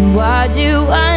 And why do I